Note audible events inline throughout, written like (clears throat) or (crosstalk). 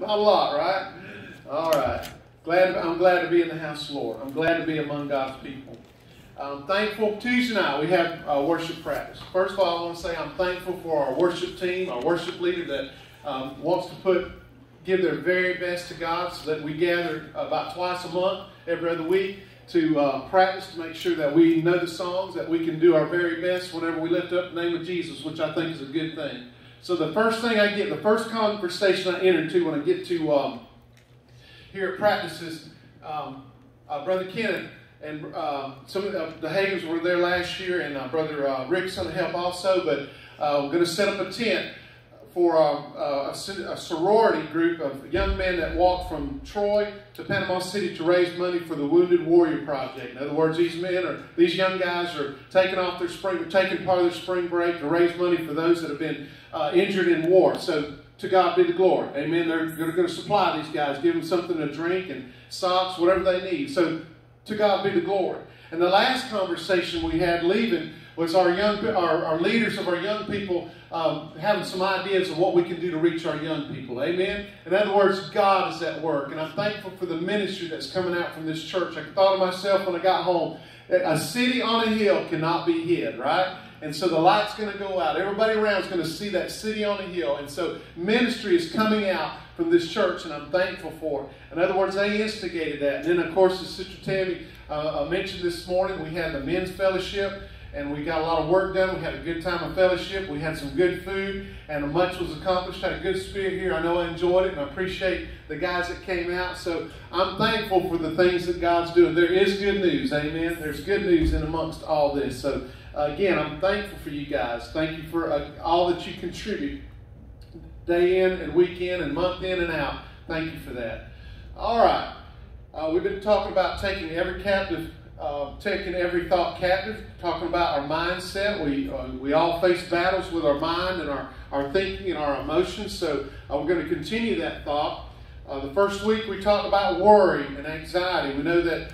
Not a lot, right? All right. Glad, I'm glad to be in the house Lord. I'm glad to be among God's people. I'm thankful. Tuesday night we have worship practice. First of all, I want to say I'm thankful for our worship team, our worship leader that um, wants to put give their very best to God, so that we gather about twice a month, every other week, to uh, practice to make sure that we know the songs, that we can do our very best whenever we lift up the name of Jesus, which I think is a good thing. So the first thing I get, the first conversation I enter into when I get to um, here at practices, um, uh, Brother Kenneth and uh, some of the, the Hagans were there last year, and uh, Brother uh, Rick's going to help also. But uh, we're going to set up a tent for um, uh, a, a, sorority group of young men that walk from Troy to Panama City to raise money for the Wounded Warrior Project. In other words, these men are these young guys are taking off their spring, taking part of their spring break to raise money for those that have been uh, injured in war. So to God be the glory. Amen. They're, they're going to supply these guys, give them something to drink and socks, whatever they need. So to God be the glory. And the last conversation we had leaving was our young, our, our leaders of our young people um, having some ideas of what we can do to reach our young people. Amen. In other words, God is at work, and I'm thankful for the ministry that's coming out from this church. I thought of myself when I got home. A city on a hill cannot be hid, right? And so the light's going to go out. Everybody around is going to see that city on a hill. And so ministry is coming out from this church, and I'm thankful for it. In other words, they instigated that. And then, of course, as Sister Tammy uh, mentioned this morning, we had the men's fellowship and we got a lot of work done. We had a good time of fellowship. We had some good food, and much was accomplished. Had a good spirit here. I know I enjoyed it, and I appreciate the guys that came out. So I'm thankful for the things that God's doing. There is good news, amen. There's good news in amongst all this. So uh, again, I'm thankful for you guys. Thank you for uh, all that you contribute, day in and week in and month in and out. Thank you for that. All right, uh, we've been talking about taking every captive uh, taking every thought captive, talking about our mindset. We, uh, we all face battles with our mind and our, our thinking and our emotions, so uh, we're going to continue that thought. Uh, the first week we talked about worry and anxiety. We know that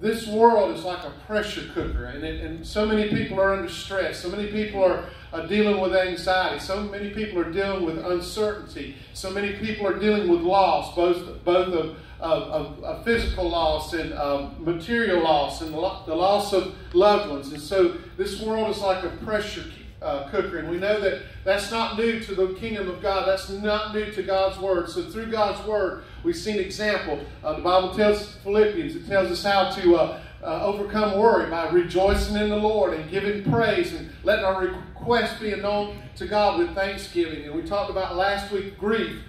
this world is like a pressure cooker, and, it, and so many people are under stress. So many people are uh, dealing with anxiety. So many people are dealing with uncertainty. So many people are dealing with loss, both, both of of, of, physical loss and material loss and the, loss of loved ones. And so this world is like a pressure uh, cooker. And we know that that's not new to the kingdom of God. That's not new to God's word. So through God's word, we see an example. Uh, the Bible tells Philippians, it tells us how to uh, uh, overcome worry by rejoicing in the Lord and giving praise and letting our requests be known to God with thanksgiving. And we talked about last week grief.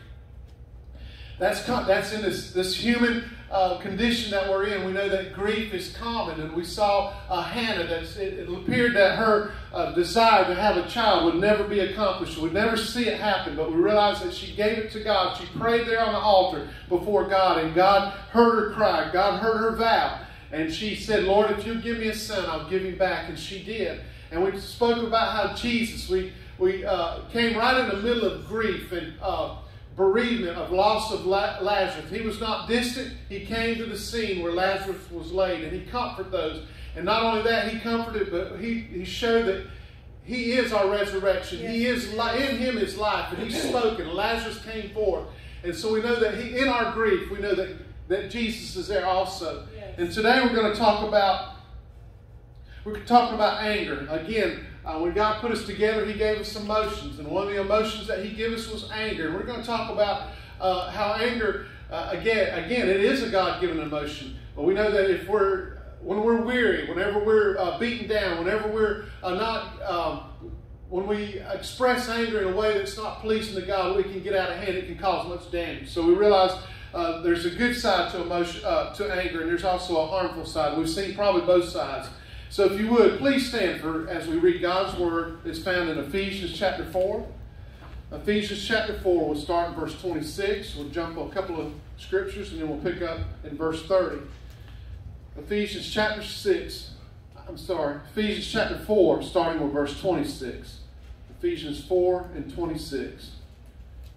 That's, that's in this, this human uh, condition that we're in. We know that grief is common, and we saw uh, Hannah that it, it, appeared that her uh, desire to have a child would never be accomplished. We'd never see it happen, but we realized that she gave it to God. She prayed there on the altar before God, and God heard her cry. God heard her vow. And she said, Lord, if you give me a son, I'll give him back. And she did. And we spoke about how Jesus, we, we uh, came right in the middle of grief and uh, bereavement of loss of Lazarus. He was not distant. He came to the scene where Lazarus was laid, and he comforted those. And not only that, he comforted, but he, he showed that he is our resurrection. Yes. He is in him is life, and he (clears throat) spoke, and Lazarus came forth. And so we know that he, in our grief, we know that, that Jesus is there also. Yes. And today we're going to talk about we're talking about anger. Again, uh, when God put us together, He gave us emotions, and one of the emotions that He gave us was anger. And we're going to talk about uh, how anger, uh, again, again, it is a God-given emotion. But we know that if we're when we're weary, whenever we're uh, beaten down, whenever we're uh, not, um, when we express anger in a way that's not pleasing to God, we can get out of hand. It can cause much damage. So we realize uh, there's a good side to emotion, to anger, and there's also a harmful side. We've seen probably both sides. So if you would, please stand for as we read God's word. It's found in Ephesians chapter 4. Ephesians chapter 4, we'll start in verse 26. We'll jump a couple of scriptures and then we'll pick up in verse 30. Ephesians chapter 6, I'm sorry, Ephesians chapter 4, starting with verse 26. Ephesians 4 and 26.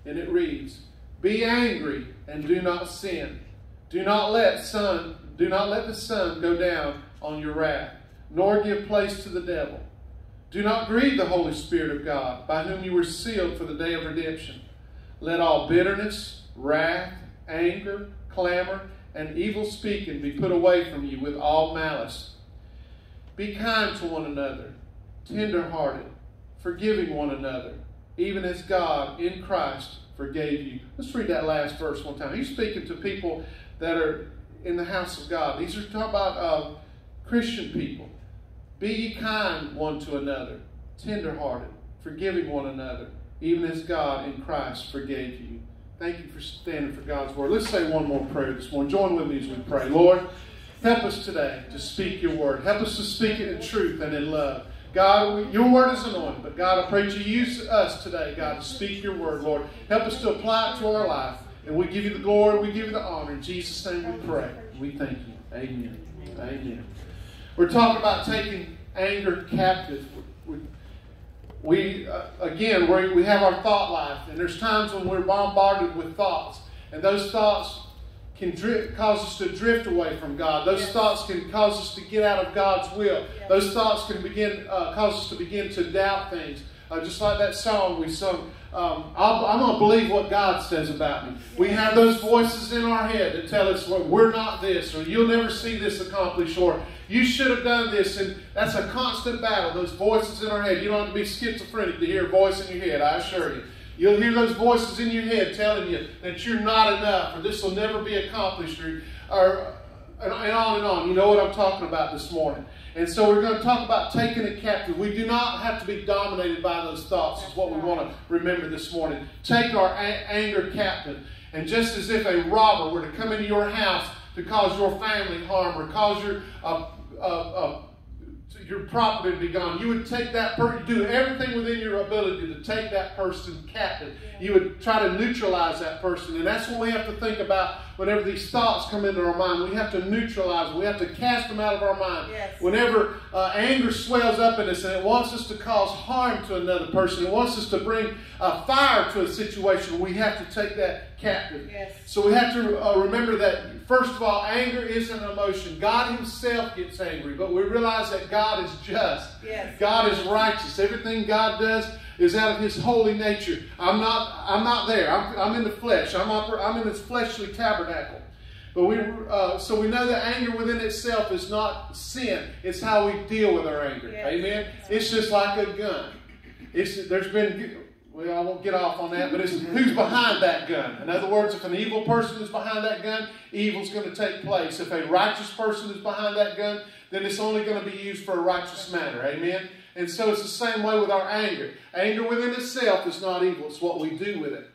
And it reads, Be angry and do not sin. Do not let sun, do not let the sun go down on your wrath nor give place to the devil. Do not grieve the Holy Spirit of God, by whom you were sealed for the day of redemption. Let all bitterness wrath, anger, clamor, and evil speaking be put away from you with all malice. Be kind to one another, tender hearted, forgiving one another, even as God in Christ forgave you. Let's read that last verse one time. He's speaking to people that are in the house of God. These are talking about uh, Christian people. Be ye kind one to another, tender hearted, forgiving one another, even as God in Christ forgave you. Thank you for standing for God's word. Let's say one more prayer this morning. Join with me as we pray. Lord, help us today to speak your word. Help us to speak it in truth and in love. God, your word is anointed, but God, I pray you use us today, God, to speak your word, Lord. Help us to apply it to our life. And we give you the glory, we give you the honor. In Jesus' name we pray. We thank you. Amen. Amen. We're talking about taking anger captive. We, we uh, again, we we have our thought life, and there's times when we're bombarded with thoughts, and those thoughts can drift, cause us to drift away from God. Those yes. thoughts can cause us to get out of God's will. Yes. Those thoughts can begin uh, cause us to begin to doubt things. Uh, just like that song we sung, um, i am going to believe what God says about me. We have those voices in our head that tell us, well, we're not this, or you'll never see this accomplished, or you should have done this. And that's a constant battle, those voices in our head. You don't have to be schizophrenic to hear a voice in your head, I assure you. You'll hear those voices in your head telling you that you're not enough, or this will never be accomplished, or, or and on and on. You know what I'm talking about this morning. And so we're going to talk about taking it captive. We do not have to be dominated by those thoughts, is what we want to remember this morning. Take our a- anger captive. And just as if a robber were to come into your house to cause your family harm or cause your uh, uh, uh, your property to be gone. You would take that person, do everything within your ability to take that person captive. You would try to neutralize that person. And that's what we have to think about whenever these thoughts come into our mind. We have to neutralize them. We have to cast them out of our mind. Yes. Whenever uh, anger swells up in us and it wants us to cause harm to another person, it wants us to bring uh, fire to a situation, we have to take that captive. Yes. So we have to uh, remember that, first of all, anger is an emotion. God Himself gets angry, but we realize that God is just. Yes. God is righteous. Everything God does is out of His holy nature. I'm not, I'm not there. I'm, I'm in the flesh. I'm, I'm in this fleshly tabernacle. But we, uh, so we know that anger within itself is not sin. It's how we deal with our anger. Yes. Amen. It's just like a gun. It's, there's been well, I won't get off on that, but it's who's behind that gun. In other words, if an evil person is behind that gun, evil's going to take place. If a righteous person is behind that gun, then it's only going to be used for a righteous matter. Amen? And so it's the same way with our anger. Anger within itself is not evil, it's what we do with it.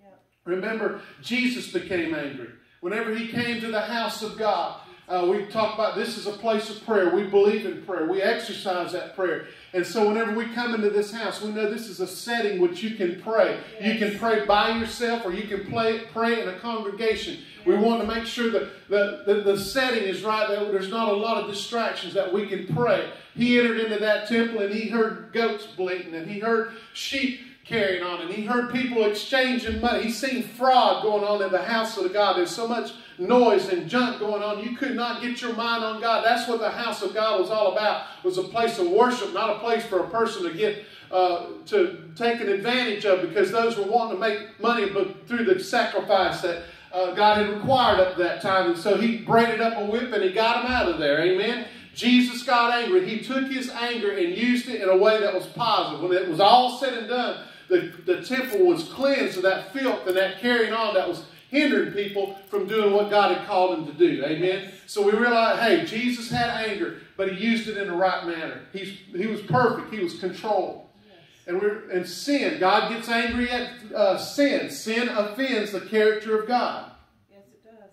Yeah. Remember, Jesus became angry. Whenever he came to the house of God, uh, we talk about this is a place of prayer. We believe in prayer. We exercise that prayer. And so whenever we come into this house, we know this is a setting which you can pray. Yes. You can pray by yourself or you can play, pray in a congregation. We want to make sure that the, the, the setting is right, that there's not a lot of distractions, that we can pray. He entered into that temple and he heard goats bleating and he heard sheep carrying on and he heard people exchanging money. He seen fraud going on in the house of God. There's so much noise and junk going on. You could not get your mind on God. That's what the house of God was all about. Was a place of worship, not a place for a person to get uh, to take an advantage of because those were wanting to make money but through the sacrifice that uh, God had required at that time. And so he braided up a whip and he got them out of there. Amen. Jesus got angry. He took his anger and used it in a way that was positive. When it was all said and done, the, the temple was cleansed of that filth and that carrying on that was hindering people from doing what God had called them to do. Amen. So we realize, hey, Jesus had anger, but he used it in the right manner. He's, he was perfect. He was controlled. And we're and sin. God gets angry at uh, sin. Sin offends the character of God. Yes, it does.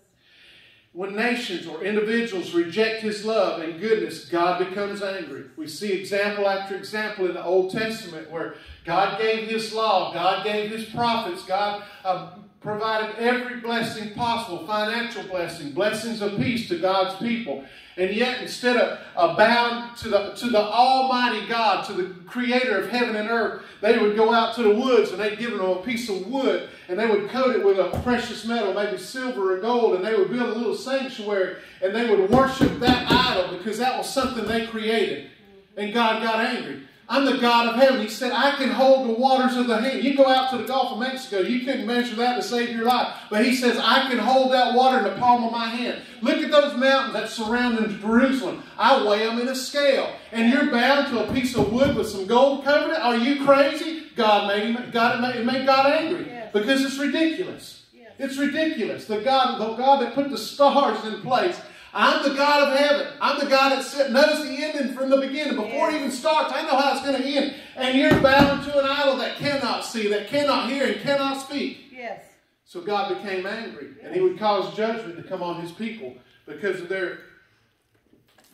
When nations or individuals reject His love and goodness, God becomes angry. We see example after example in the Old Testament where God gave His law, God gave His prophets, God uh, provided every blessing possible financial blessing, blessings of peace to God's people. And yet, instead of uh, bound to the, to the Almighty God, to the Creator of heaven and earth, they would go out to the woods and they'd give them a piece of wood and they would coat it with a precious metal, maybe silver or gold, and they would build a little sanctuary and they would worship that idol because that was something they created. And God got angry. I'm the God of heaven. He said, I can hold the waters of the hand. You go out to the Gulf of Mexico, you couldn't measure that to save your life. But he says, I can hold that water in the palm of my hand. Look at those mountains that surround Jerusalem. I weigh them in a scale. And you're bound to a piece of wood with some gold covering it? Are you crazy? God made him, God, it made God angry. Yes. Because it's ridiculous. Yes. It's ridiculous. The God, the God that put the stars in place I'm the God of heaven. I'm the God that knows the ending from the beginning. Before it even starts, I know how it's going to end. And you're bound to an idol that cannot see, that cannot hear, and cannot speak. Yes. So God became angry, and He would cause judgment to come on His people because of their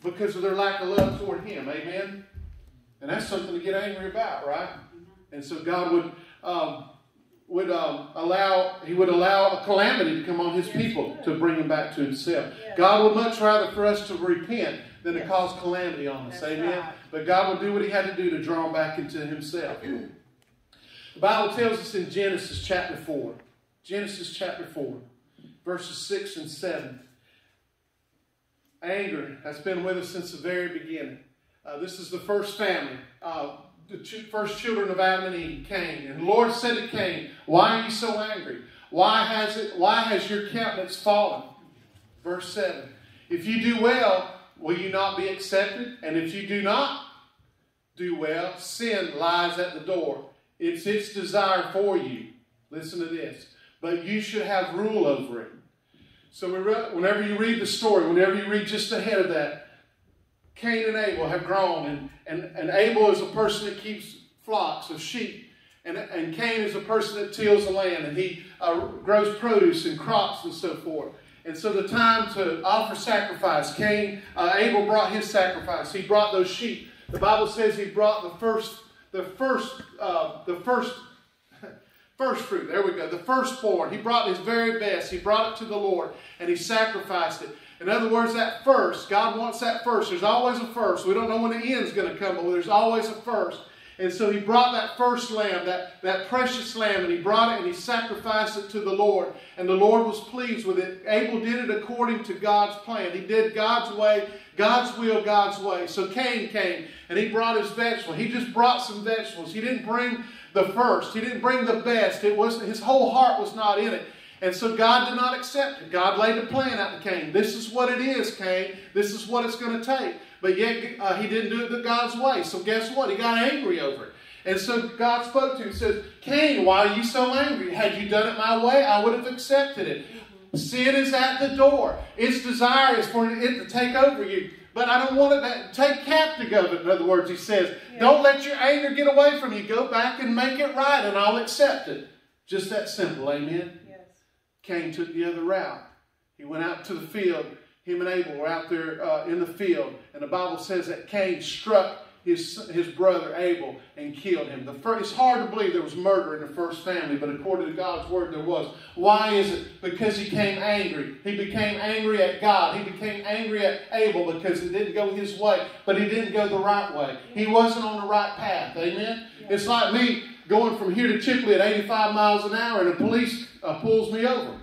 because of their lack of love toward Him. Amen. And that's something to get angry about, right? And so God would um, would um, allow he would allow a calamity to come on his yes, people to bring them back to himself. Yes. God would much rather for us to repent than yes. to cause calamity on us. That's Amen. Right. But God would do what he had to do to draw them back into himself. the Bible tells us in Genesis chapter 4, Genesis chapter 4, verses 6 and 7. Anger has been with us since the very beginning. Uh, this is the first family. Uh, the first children of Adam and Eve, Cain. And the Lord said to Cain, Why are you so angry? Why has it why has your countenance fallen? Verse 7. If you do well, will you not be accepted? And if you do not do well, sin lies at the door. It's its desire for you. Listen to this. But you should have rule over it. So whenever you read the story, whenever you read just ahead of that, Cain and Abel have grown, and, and, and Abel is a person that keeps flocks of sheep, and, and Cain is a person that tills the land, and he uh, grows produce and crops and so forth. And so the time to offer sacrifice, Cain, uh, Abel brought his sacrifice. He brought those sheep. The Bible says he brought the first, the first, uh, the first, (laughs) first fruit. There we go. The firstborn. He brought his very best. He brought it to the Lord, and he sacrificed it. In other words, that first, God wants that first. There's always a first. We don't know when the end's going to come, but there's always a first. And so he brought that first lamb, that, that precious lamb, and he brought it and he sacrificed it to the Lord. And the Lord was pleased with it. Abel did it according to God's plan. He did God's way, God's will, God's way. So Cain came and he brought his vegetable. He just brought some vegetables. He didn't bring the first. He didn't bring the best. It was his whole heart was not in it. And so God did not accept it. God laid a plan out to Cain. This is what it is, Cain. This is what it's going to take. But yet uh, he didn't do it the God's way. So guess what? He got angry over it. And so God spoke to him and says, Cain, why are you so angry? Had you done it my way, I would have accepted it. Sin is at the door. Its desire is for it to take over you. But I don't want it to take captive of it. In other words, he says, yeah. don't let your anger get away from you. Go back and make it right, and I'll accept it. Just that simple. Amen. Cain took the other route. He went out to the field. Him and Abel were out there uh, in the field. And the Bible says that Cain struck his, his brother Abel and killed him. The first, it's hard to believe there was murder in the first family, but according to God's word, there was. Why is it? Because he became angry. He became angry at God. He became angry at Abel because it didn't go his way, but he didn't go the right way. He wasn't on the right path. Amen? It's like me going from here to Chipley at 85 miles an hour, and the police uh, pulls me over.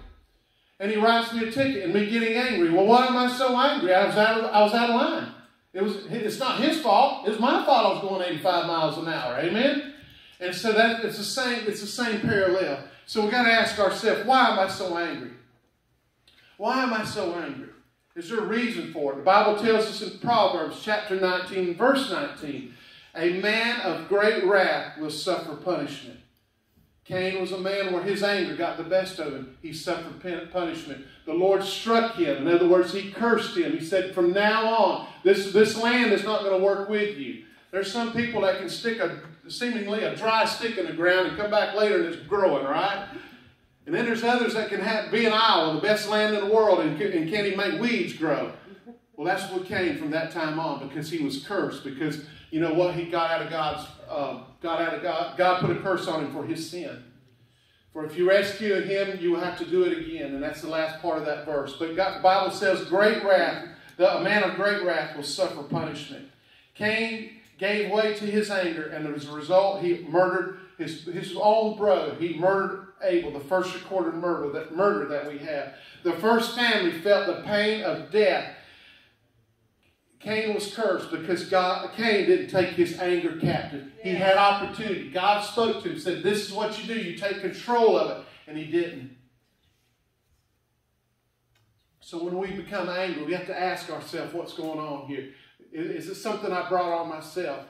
And he writes me a ticket and me getting angry. Well, why am I so angry? I was out of, I was out of line. It was, it's not his fault. It's my fault I was going 85 miles an hour. Amen? And so that it's the same, it's the same parallel. So we got to ask ourselves, why am I so angry? Why am I so angry? Is there a reason for it? The Bible tells us in Proverbs chapter 19, verse 19, a man of great wrath will suffer punishment. Cain was a man where his anger got the best of him. He suffered punishment. The Lord struck him. In other words, he cursed him. He said, From now on, this, this land is not going to work with you. There's some people that can stick a seemingly a dry stick in the ground and come back later and it's growing, right? And then there's others that can have, be an Iowa, the best land in the world, and, and can't even make weeds grow. Well, that's what came from that time on because he was cursed. Because you know what? He got out of God's uh, got God. God put a curse on him for his sin. For if you rescue him, you will have to do it again. And that's the last part of that verse. But God, the Bible says, great wrath, the, a man of great wrath will suffer punishment. Cain gave way to his anger, and as a result, he murdered his, his own brother. He murdered Abel, the first recorded murder that, murder that we have. The first family felt the pain of death Cain was cursed because God, Cain didn't take his anger captive. He had opportunity. God spoke to him, said, This is what you do. You take control of it. And he didn't. So when we become angry, we have to ask ourselves, What's going on here? Is it something I brought on myself?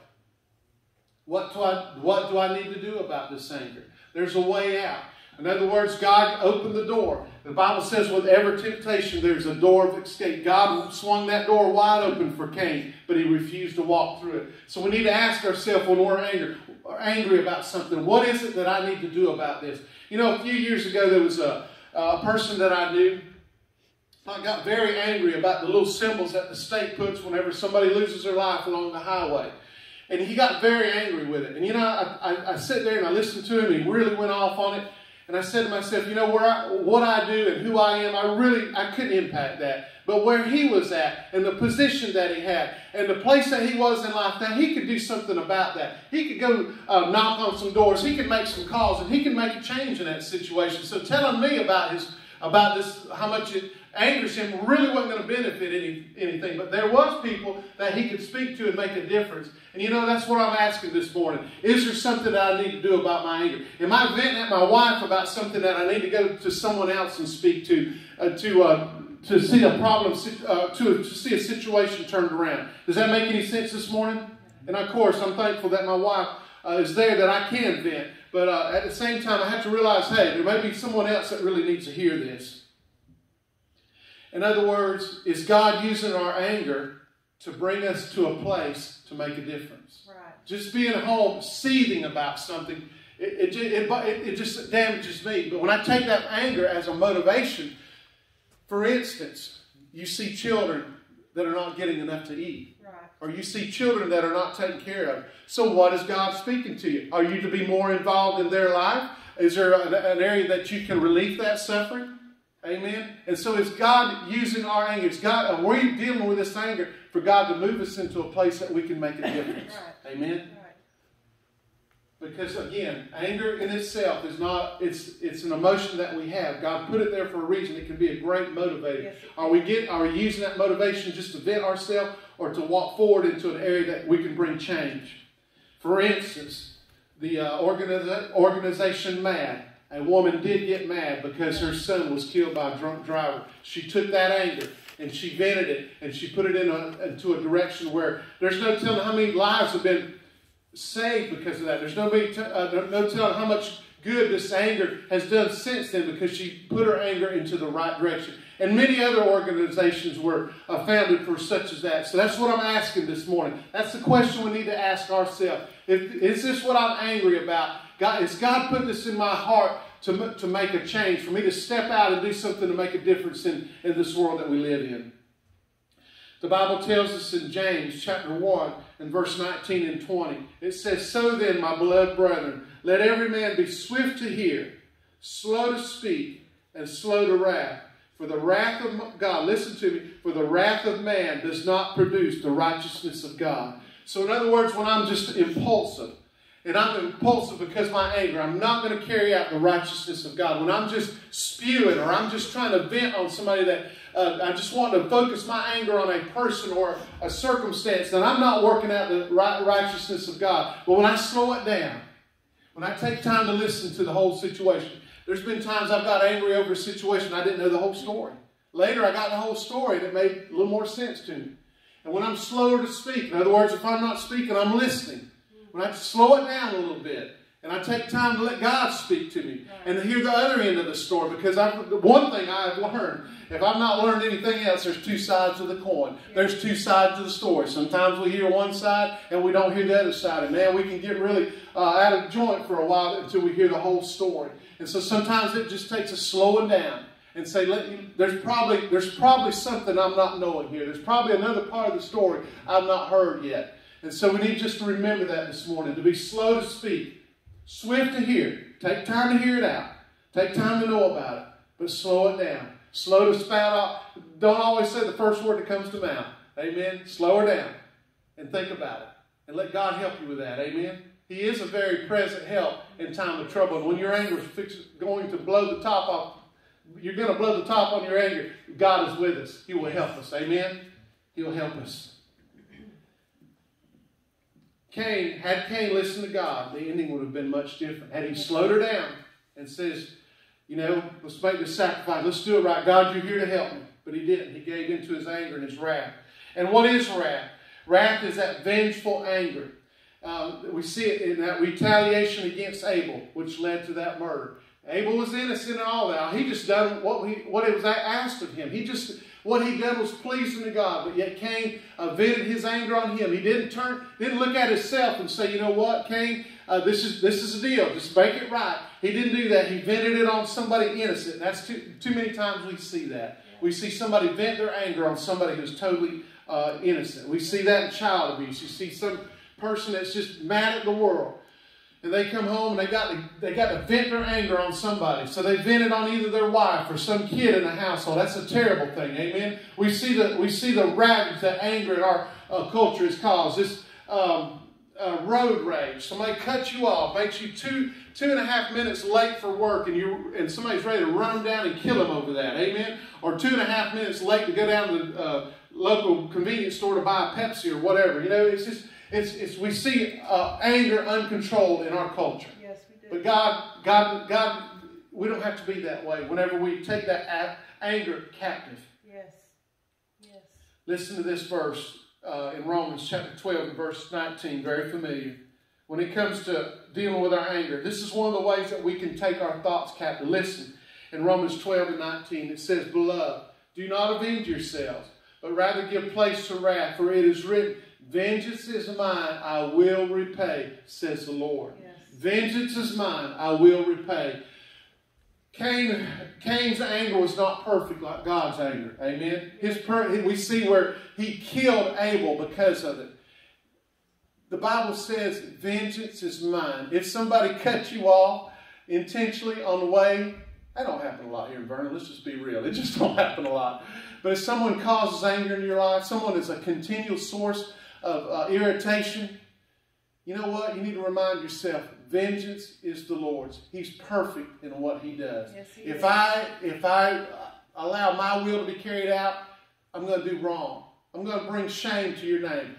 What do I, what do I need to do about this anger? There's a way out. In other words, God opened the door. The Bible says, with every temptation, there's a door of escape. God swung that door wide open for Cain, but he refused to walk through it. So we need to ask ourselves when we're angry, angry about something, what is it that I need to do about this? You know, a few years ago, there was a, a person that I knew. I got very angry about the little symbols that the state puts whenever somebody loses their life along the highway. And he got very angry with it. And you know, I, I, I sit there and I listened to him. He really went off on it. And I said to myself, you know, where I, what I do and who I am, I really, I couldn't impact that. But where he was at and the position that he had and the place that he was in life, that he could do something about that. He could go uh, knock on some doors. He could make some calls and he could make a change in that situation. So telling me about his, about this, how much it angers him really wasn't going to benefit any, anything. But there was people that he could speak to and make a difference. And you know, that's what I'm asking this morning. Is there something that I need to do about my anger? Am I venting at my wife about something that I need to go to someone else and speak to, uh, to, uh, to see a problem, uh, to, to see a situation turned around? Does that make any sense this morning? And of course, I'm thankful that my wife uh, is there that I can vent. But uh, at the same time, I have to realize, hey, there may be someone else that really needs to hear this. In other words, is God using our anger to bring us to a place to make a difference? Right. Just being home seething about something, it, it, it, it, just damages me. But when I take that anger as a motivation, for instance, you see children that are not getting enough to eat. Right. Or you see children that are not taken care of. So, what is God speaking to you? Are you to be more involved in their life? Is there an, an area that you can relieve that suffering? Amen. And so it's God using our anger. It's God, and we're dealing with this anger for God to move us into a place that we can make a difference. Right. Amen. Right. Because again, anger in itself is not, it's it's an emotion that we have. God put it there for a reason. It can be a great motivator. Yes. Are we get are we using that motivation just to vent ourselves or to walk forward into an area that we can bring change? For instance, the uh, organiza- organization MAD a woman did get mad because her son was killed by a drunk driver. She took that anger and she vented it and she put it in a, into a direction where there's no telling how many lives have been saved because of that. There's uh, no telling how much good this anger has done since then because she put her anger into the right direction. And many other organizations were uh, founded for such as that. So that's what I'm asking this morning. That's the question we need to ask ourselves. If, is this what I'm angry about? God, is God put this in my heart to, to make a change, for me to step out and do something to make a difference in, in this world that we live in? The Bible tells us in James chapter 1 and verse 19 and 20, it says, So then, my beloved brethren, let every man be swift to hear, slow to speak, and slow to wrath. For the wrath of God, listen to me, for the wrath of man does not produce the righteousness of God. So, in other words, when I'm just impulsive, and I'm impulsive because my anger, I'm not going to carry out the righteousness of God. When I'm just spewing or I'm just trying to vent on somebody that uh, I just want to focus my anger on a person or a circumstance, then I'm not working out the right righteousness of God. But when I slow it down, when I take time to listen to the whole situation, there's been times I've got angry over a situation I didn't know the whole story. Later, I got the whole story and it made a little more sense to me. And when I'm slower to speak, in other words, if I'm not speaking, I'm listening when I slow it down a little bit and I take time to let God speak to me and to hear the other end of the story because I, one thing I've learned, if I've not learned anything else, there's two sides of the coin. There's two sides of the story. Sometimes we hear one side and we don't hear the other side. And man, we can get really uh, out of joint for a while until we hear the whole story. And so sometimes it just takes a slowing down and say, you, there's probably there's probably something I'm not knowing here. There's probably another part of the story I've not heard yet. And so we need just to remember that this morning, to be slow to speak, swift to hear. Take time to hear it out. Take time to know about it, but slow it down. Slow to spout out. Don't always say the first word that comes to mouth. Amen. Slow her down and think about it. And let God help you with that. Amen. He is a very present help in time of trouble. And when your anger is going to blow the top off, you're going to blow the top on your anger. God is with us. He will help us. Amen. He'll help us. Cain, had Cain listened to God, the ending would have been much different. Had he slowed her down and says, you know, let's make this sacrifice. Let's do it right. God, you're here to help me. But he didn't. He gave into his anger and his wrath. And what is wrath? Wrath is that vengeful anger. Uh, we see it in that retaliation against Abel, which led to that murder. Abel was innocent in all that. He just done what he what it was asked of him. He just what he did was pleasing to God. But yet Cain vented his anger on him. He didn't turn, didn't look at himself and say, you know what, Cain, uh, this is this is a deal. Just make it right. He didn't do that. He vented it on somebody innocent. That's too too many times we see that. We see somebody vent their anger on somebody who's totally uh, innocent. We see that in child abuse. You see some person that's just mad at the world and they come home and they got to, they got to vent their anger on somebody. So they vent it on either their wife or some kid in the household. That's a terrible thing. Amen. We see the we see the ravage that anger in our uh, culture has caused. This um, uh, road rage. Somebody cuts you off, makes you two two and a half minutes late for work, and you and somebody's ready to run them down and kill them over that. Amen. Or two and a half minutes late to go down to the uh, local convenience store to buy a Pepsi or whatever. You know, it's just it's, it's, we see uh, anger uncontrolled in our culture. Yes, we do. But God, God, God, we don't have to be that way. Whenever we take that anger captive. Yes. Yes. Listen to this verse uh, in Romans chapter 12 and verse 19, very familiar. When it comes to dealing with our anger, this is one of the ways that we can take our thoughts captive. Listen, in Romans 12 and 19, it says, Beloved, do not avenge yourselves, but rather give place to wrath, for it is written, Vengeance is mine, I will repay, says the Lord. Yes. Vengeance is mine, I will repay. Cain, Cain's anger was not perfect like God's anger. Amen. His per, we see where he killed Abel because of it. The Bible says, "Vengeance is mine." If somebody cuts you off intentionally on the way, that don't happen a lot here in Vernon. Let's just be real. It just (laughs) don't happen a lot. But if someone causes anger in your life, someone is a continual source of uh, irritation, you know what? You need to remind yourself, vengeance is the Lord's. He's perfect in what He does. Yes, he if is. I if I allow my will to be carried out, I'm going to do wrong. I'm going to bring shame to your name.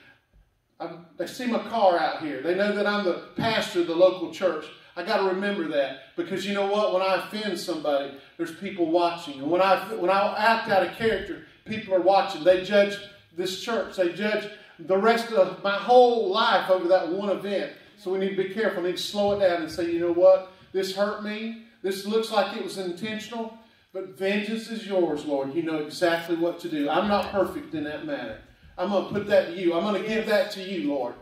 I'm, they see my car out here. They know that I'm the pastor of the local church. I got to remember that because you know what? When I offend somebody, there's people watching, and when I when I act out of character, people are watching. They judge this church. They judge the rest of my whole life over that one event. So we need to be careful. We need to slow it down and say, you know what? This hurt me. This looks like it was intentional, but vengeance is yours, Lord. You know exactly what to do. I'm not perfect in that matter. I'm going to put that to you. I'm going to give that to you, Lord.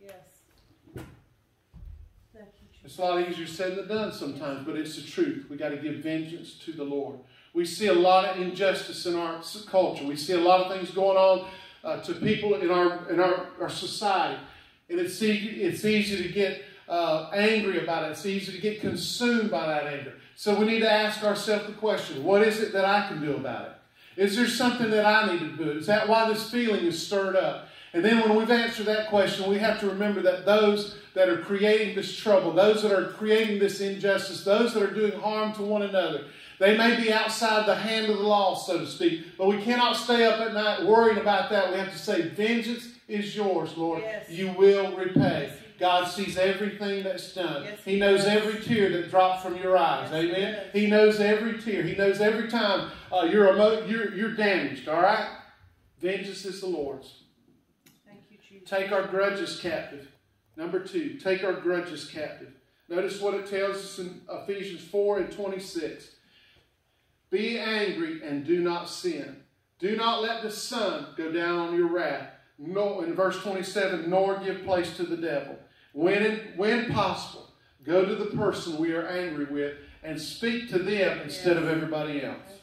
Yes. Thank you, It's a lot easier said than done sometimes, but it's the truth. We got to give vengeance to the Lord. We see a lot of injustice in our culture. We see a lot of things going on uh, to people in our in our, our society, and it's easy, it's easy to get uh, angry about it. It's easy to get consumed by that anger. So we need to ask ourselves the question: What is it that I can do about it? Is there something that I need to do? Is that why this feeling is stirred up? And then when we've answered that question, we have to remember that those that are creating this trouble, those that are creating this injustice, those that are doing harm to one another, they may be outside the hand of the law, so to speak, but we cannot stay up at night worrying about that. We have to say, Vengeance is yours, Lord. Yes. You will repay. God sees everything that's done. Yes, he He knows does. every tear that drops from your eyes. Yes, Amen. does. He knows every tear. He knows every time uh, you're, emo- you're you're damaged. All right. Vengeance is the Lord's. Thank you, Jesus. Take our grudges captive. Number two, take our grudges captive. Notice what it tells us in Ephesians 4 and 26. Be angry and do not sin. Do not let the sun go down on your wrath. No, in verse 27, nor give place to the devil. When, when possible, go to the person we are angry with and speak to them instead of everybody else.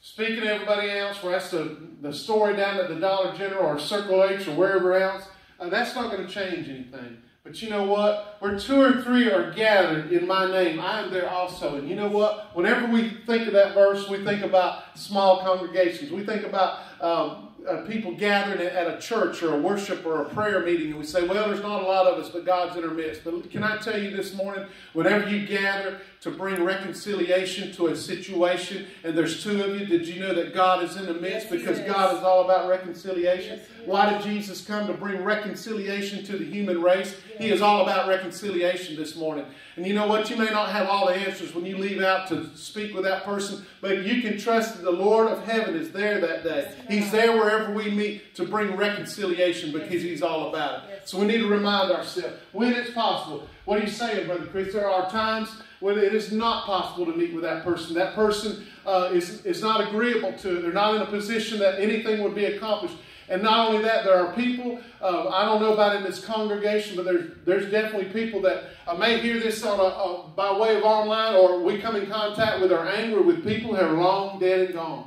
Speaking to everybody else, well, that's the, the story down at the Dollar General or Circle H or wherever else, uh, that's not going to change anything. But you know what? Where two or three are gathered in my name, I am there also. And you know what? Whenever we think of that verse, we think about small congregations. We think about um, uh, people gathering at a church or a worship or a prayer meeting, and we say, well, there's not a lot of us, but God's in our midst. But can I tell you this morning, whenever you gather to bring reconciliation to a situation, and there's two of you, did you know that God is in the midst? Yes, because is. God is all about reconciliation. Yes, Why did Jesus come to bring reconciliation to the human race? He is all about reconciliation this morning. And you know what? You may not have all the answers when you leave out to speak with that person, but you can trust that the Lord of heaven is there that day. He's there wherever we meet to bring reconciliation because He's all about it. So we need to remind ourselves when it's possible. What are you saying, Brother Chris? There are times when it is not possible to meet with that person. That person uh, is, is not agreeable to it. They're not in a position that anything would be accomplished. And not only that, there are people, uh, I don't know about in this congregation, but there's, there's definitely people that uh, may hear this on a, a, by way of online or we come in contact with our anger with people who are long dead and gone.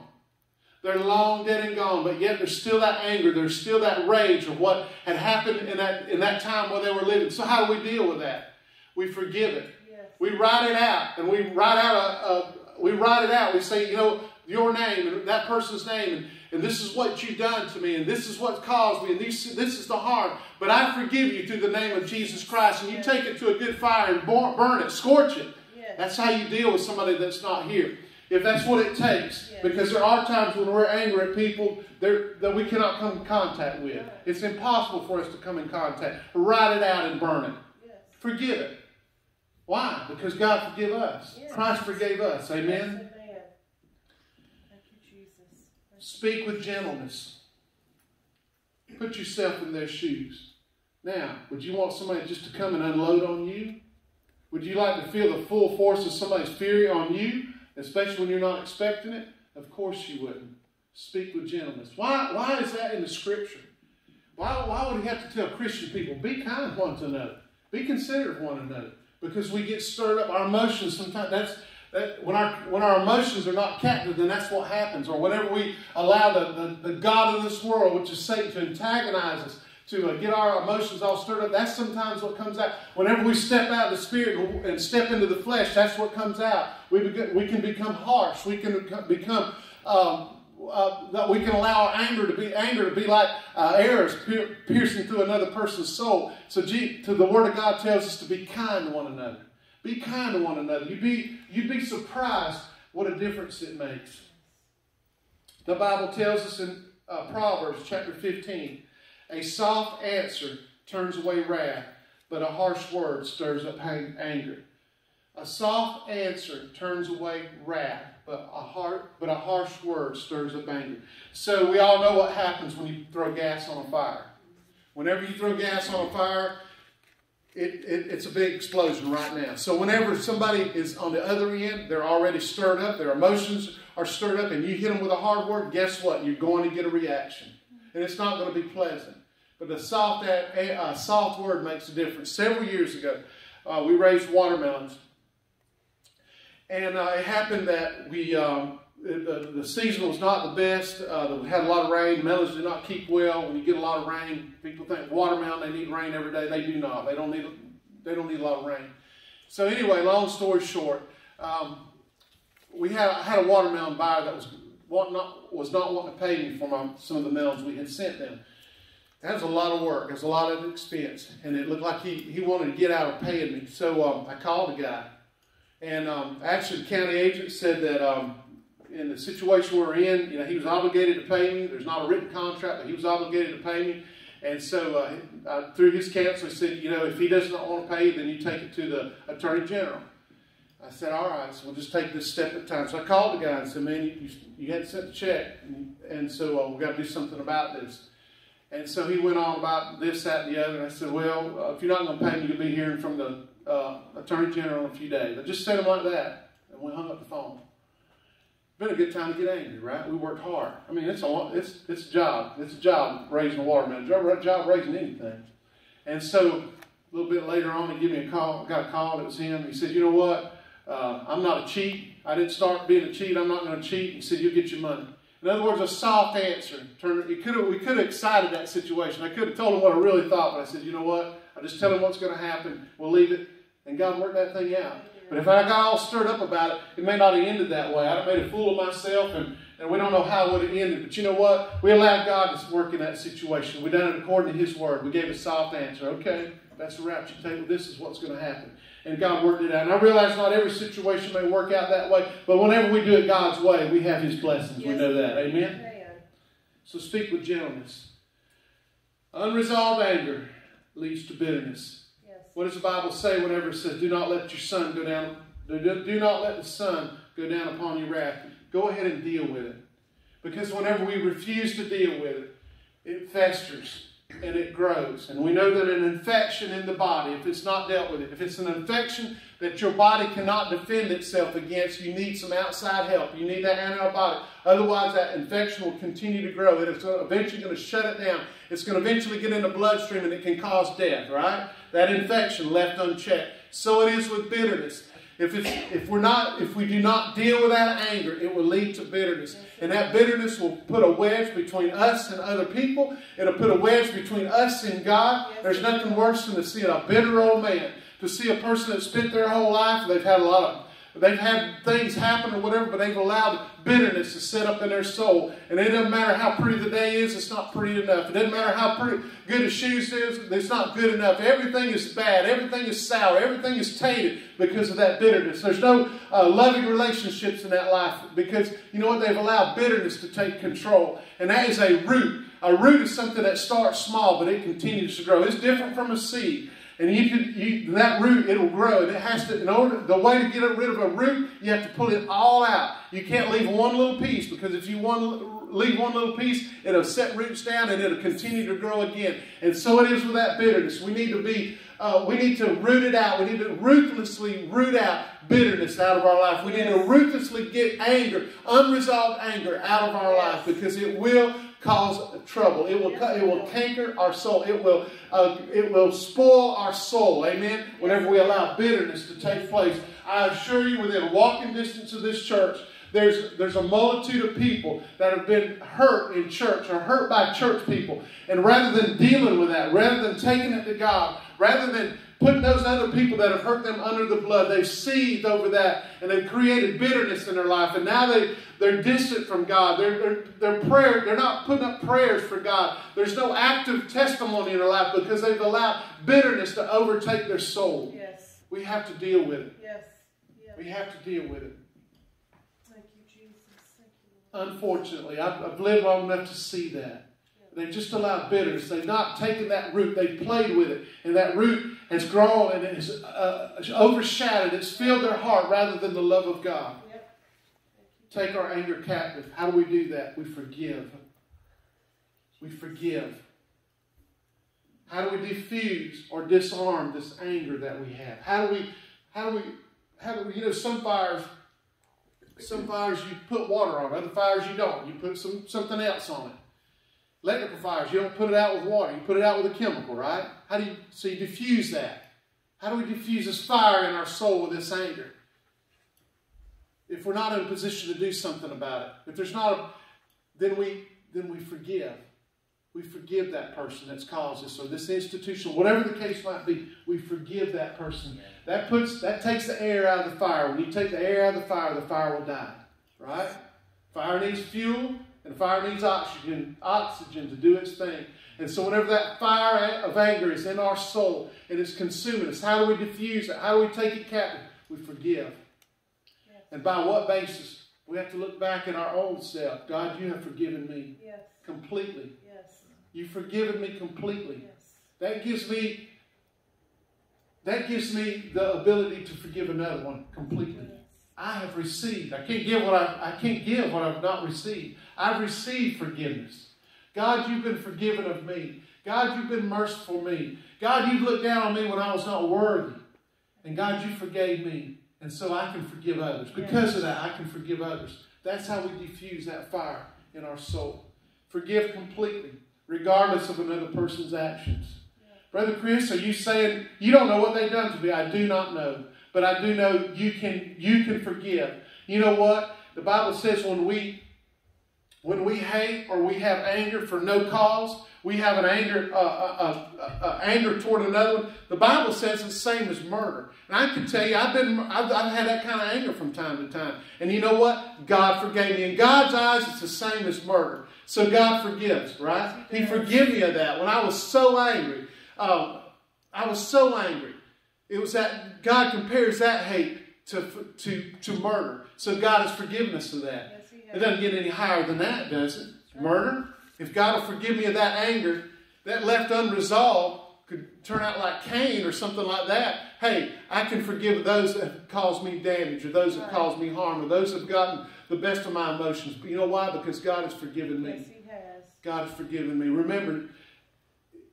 They're long dead and gone, but yet there's still that anger, there's still that rage of what had happened in that, in that time where they were living. So how do we deal with that? We forgive it. Yes. We write it out, and we write out a, a we write it out. We say, you know, your name and that person's name, and, and this is what you've done to me, and this is what caused me, and this, this is the harm. But I forgive you through the name of Jesus Christ, and you take it to a good fire and burn, burn it, scorch it. Yes. That's how you deal with somebody that's not here. If that's what it takes, Yes. because there are times when we're angry at people that we cannot come in contact with. It's impossible for us to come in contact. Write it out and burn it. Yes. Forgive it. Why? Because God forgave us. Yes. Christ forgave us. Amen. Yes, Amen. Thank you, Jesus. Thank you. Speak with gentleness. Put yourself in their shoes. Now, would you want somebody just to come and unload on you? Would you like to feel the full force of somebody's fury on you, especially when you're not expecting it? Of course you wouldn't. Speak with gentleness. Why, why is that in the scripture? Why, why would he have to tell Christian people, be kind one to another, be considerate of one another? Because we get stirred up. Our emotions sometimes, that's, that, when, our, when our emotions are not captive, then that's what happens. Or whenever we allow the, the, the God of this world, which is Satan, to antagonize us, to uh, get our emotions all stirred up, that's sometimes what comes out. Whenever we step out of the spirit and- step into the flesh, that's what comes out. We, beg- we can become harsh. We can become- become, um, uh, that we can allow our anger to be anger to be like uh, arrows pier- piercing through another person's soul. So, G, to the Word of God tells us to be kind to one another. Be kind to one another. You'd be, you'd be surprised what a difference it makes. The Bible tells us in uh, Proverbs chapter 15 a soft answer turns away wrath, but a harsh word stirs up anger. A soft answer turns away wrath, but a heart, but a harsh word stirs up anger. So we all know what happens when you throw gas on a fire. Whenever you throw gas on a fire, it, it, it's a big explosion right now. So whenever somebody is on the other end, they're already stirred up, their emotions are stirred up, and you hit them with a hard word, guess what? You're going to get a reaction. And it's not going to be pleasant. But a soft, a, a soft word makes a difference. Several years ago, uh, we raised watermelons. And uh, it happened that we, um, the, the season was not the best. Uh, we had a lot of rain. Melons do not keep well. When you get a lot of rain, people think watermelon, they need rain every day. They do not. They don't need, they don't need a lot of rain. So anyway, long story short, um, we had, I had a watermelon buyer that was, not, was not wanting to pay me for my, some of the melons we had sent them. That was a lot of work. It was a lot of expense. And it looked like he, he wanted to get out of paying me. So um, I called the guy. And um, actually, the county agent said that um, in the situation we're in, you know, he was obligated to pay me. There's not a written contract, but he was obligated to pay me. And so uh, uh, through his counsel, he said, you know, if he does not want to pay then you take it to the attorney general. I said, all right, so we'll just take this step at a time. So I called the guy and said, man, you, you, you had to send a check. And, and so uh, we've got to do something about this. And so he went on about this, that, and the other. And I said, well, uh, if you're not going to pay me, you'll be hearing from the uh, Attorney General in a few days. I just said him like that. And we hung up the phone. Been a good time to get angry, right? We worked hard. I mean, it's a it's it's a job. It's a job raising a watermelon. Job, job raising anything. And so a little bit later on, he gave me a call. Got a call. It was him. He said, "You know what? Uh, I'm not a cheat. I didn't start being a cheat. I'm not going to cheat." He said, "You'll get your money." In other words, a soft answer. It could have, we could have excited that situation. I could have told him what I really thought, but I said, "You know what? I just tell him what's going to happen. We'll leave it." And God worked that thing out. But if I got all stirred up about it, it may not have ended that way. I'd have made a fool of myself, and, and we don't know how it would have ended. But you know what? We allowed God to work in that situation. We done it according to His Word. We gave a soft answer. Okay, that's the rapture table. this is what's going to happen. And God worked it out. And I realize not every situation may work out that way, but whenever we do it God's way, we have His blessings. Yes. We know that. Amen? Amen. So speak with gentleness. Unresolved anger leads to bitterness. What does the Bible say whenever it says, "Do not let your son go down"? Do, do not let the sun go down upon your wrath. Go ahead and deal with it, because whenever we refuse to deal with it, it festers and it grows. And we know that an infection in the body, if it's not dealt with it, if it's an infection that your body cannot defend itself against, you need some outside help. You need that antibiotic. Otherwise, that infection will continue to grow. It is eventually going to shut it down. It's going to eventually get in the bloodstream and it can cause death, right? That infection left unchecked. So it is with bitterness. If, it's, if we're not, if we do not deal with that anger, it will lead to bitterness, and that bitterness will put a wedge between us and other people. It'll put a wedge between us and God. There's nothing worse than to see a bitter old man, to see a person that spent their whole life. They've had a lot of They've had things happen or whatever, but they've allowed bitterness to set up in their soul. And it doesn't matter how pretty the day is, it's not pretty enough. It doesn't matter how pretty, good the shoes is, it's not good enough. Everything is bad. Everything is sour. Everything is tainted because of that bitterness. There's no uh, loving relationships in that life because, you know what, they've allowed bitterness to take control. And that is a root. A root is something that starts small, but it continues to grow. It's different from a seed. And you can you, that root it'll grow, and it has to. In order, the way to get rid of a root, you have to pull it all out. You can't leave one little piece because if you one, leave one little piece, it'll set roots down and it'll continue to grow again. And so it is with that bitterness. We need to be. Uh, we need to root it out. We need to ruthlessly root out bitterness out of our life. We need to ruthlessly get anger, unresolved anger, out of our life because it will cause trouble. It will it will canker our soul. It will uh, it will spoil our soul. Amen. Whenever we allow bitterness to take place, I assure you, within walking distance of this church. There's, there's a multitude of people that have been hurt in church or hurt by church people. And rather than dealing with that, rather than taking it to God, rather than putting those other people that have hurt them under the blood. They've seethed over that and they've created bitterness in their life. And now they, they're distant from God. They're, they're, they're, prayer, they're not putting up prayers for God. There's no active testimony in their life because they've allowed bitterness to overtake their soul. Yes. We have to deal with it. Yes. Yes. We have to deal with it. Thank you, Jesus. Thank you. Unfortunately, I've, I've lived long enough to see that. They just allowed bitterness. They've not taken that root. They've played with it. And that root has grown and it has uh, overshadowed. It's filled their heart rather than the love of God. Yep. Take our anger captive. How do we do that? We forgive. We forgive. How do we diffuse or disarm this anger that we have? How do we, how do we, how do we, you know, some fires, some fires you put water on, other fires you don't. You put some something else on it. Electrical fires, you don't put it out with water, you put it out with a chemical, right? How do you, so you diffuse that? How do we diffuse this fire in our soul with this anger? If we're not in a position to do something about it, if there's not a, then we, then we forgive. We forgive that person that's caused this, or this institution, whatever the case might be. We forgive that person. That puts, that takes the air out of the fire. When you take the air out of the fire, the fire will die, right? Fire needs fuel, and fire needs oxygen, oxygen to do its thing. And so whenever that fire of anger is in our soul and it's consuming us, how do we diffuse it? How do we take it captive? We forgive. Yes. And by what basis? We have to look back in our own self. God, you have forgiven me Yes. completely. Yes. You've forgiven me completely. Yes. That gives me that gives me the ability to forgive another one completely. I have received. I can't give what I, I can't give what I've not received. I've received forgiveness. God, you've been forgiven of me. God, you've been merciful to me. God, you've looked down on me when I was not worthy. And God, you forgave me. And so I can forgive others. Because of that, I can forgive others. That's how we diffuse that fire in our soul. Forgive completely, regardless of another person's actions. Brother Chris, are you saying you don't know what they've done to me? I do not know. But I do know you can you can forgive. You know what? The Bible says when we when we hate or we have anger for no cause, we have an anger, uh, uh, uh, uh, anger toward another one, the Bible says it's the same as murder. And I can tell you, I've been, I've, I've had that kind of anger from time to time. And you know what? God forgave me. In God's eyes, it's the same as murder. So God forgives, right? He forgave me of that when I was so angry. Uh, I was so angry. It was that God compares that hate to, to, to murder. So God has forgiven us of that. It doesn't get any higher than that, does it? Murder. If God will forgive me of that anger, that left unresolved could turn out like Cain or something like that. Hey, I can forgive those that have caused me damage or those that have caused me harm or those that have gotten the best of my emotions. But you know why? Because God has forgiven me. Yes, He has. God has forgiven me. Remember,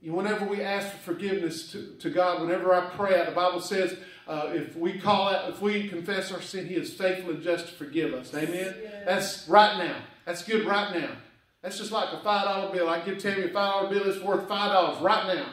you whenever we ask for forgiveness to, to God, whenever I pray the Bible says uh, if we call out, if we confess our sin, He is faithful and just to forgive us. Amen? Yes. That's right now. That's good right now. That's just like a $5 bill. I give Tammy a $5 bill, it's worth $5 right now.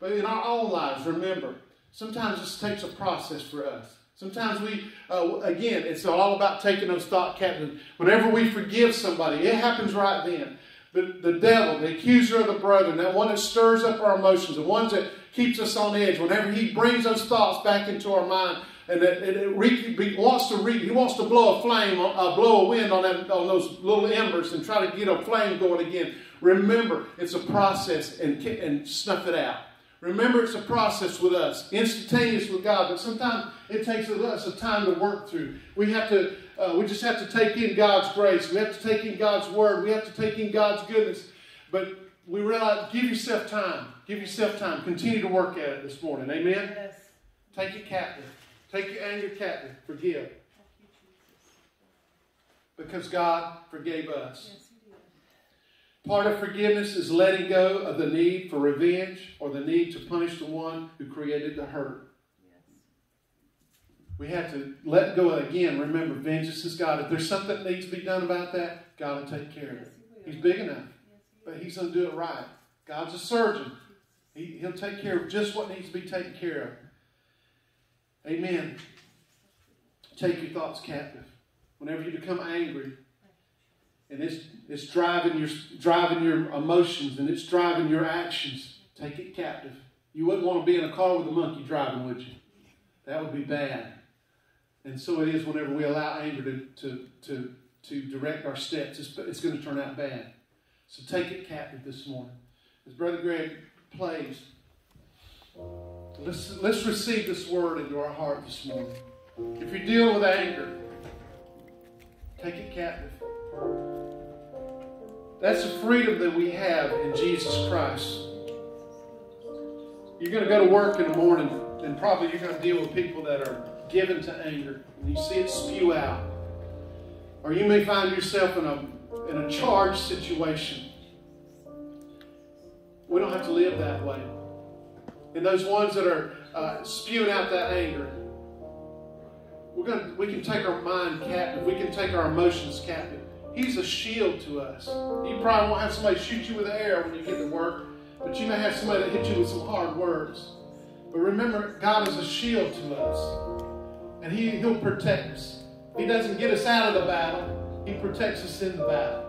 But in our own lives, remember, sometimes this takes a process for us. Sometimes we, uh, again, it's all about taking those thought captive. Whenever we forgive somebody, it happens right then. The, the devil, the accuser of the brethren, that one that stirs up our emotions, the ones that keeps us on edge, whenever he brings those thoughts back into our mind, and it, it, it he wants to re, he wants to blow a flame, uh, blow a wind on, that, on those little embers and try to get a flame going again. Remember, it's a process and, and snuff it out. Remember, it's a process with us, instantaneous with God, but sometimes it takes us a time to work through. We have to, uh, we just have to take in God's grace. We have to take in God's word. We have to take in God's goodness. But we realize, give yourself time. Give yourself time. Continue to work at it this morning. Amen. Yes. Take it captive. Take your anger captive. Forgive, Thank you, Jesus. because God forgave us. Yes, He did. Part of forgiveness is letting go of the need for revenge or the need to punish the one who created the hurt. Yes. We have to let go again. Remember, vengeance is God. If there's something that needs to be done about that, God will take care of it. He's big enough, but. He's going to do it right. God's a surgeon. He, he'll take care of just what needs to be taken care of. Amen. Take your thoughts captive. Whenever you become angry, and it's it's driving your driving your emotions and it's driving your actions. Take it captive. You wouldn't want to be in a car with a monkey driving, would you? That would be bad. And so it is whenever we allow anger to to to, to direct our steps. It's, it's going to turn out bad. So take it captive this morning. As Brother Greg plays, let's let's receive this word into our heart this morning. If you deal with anger, take it captive. That's the freedom that we have in Jesus Christ. You're going to go to work in the morning, and probably you're going to deal with people that are given to anger, and you see it spew out. Or you may find yourself in a in a charged situation. We don't have to live that way. And those ones that are uh, spewing out that anger, we're gonna we can take our mind captive. We can take our emotions captive. He's a shield to us. You probably won't have somebody shoot you with arrow when you get to work, but you may have somebody that hit you with some hard words. But remember, God is a shield to us, and He He'll protect us. He doesn't get us out of the battle; He protects us in the battle.